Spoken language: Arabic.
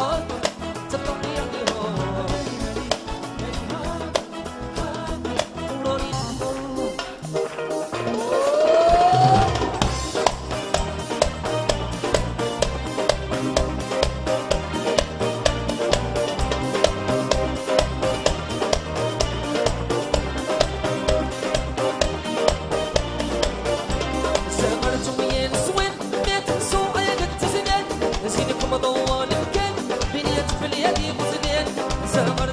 Oh. Yeah.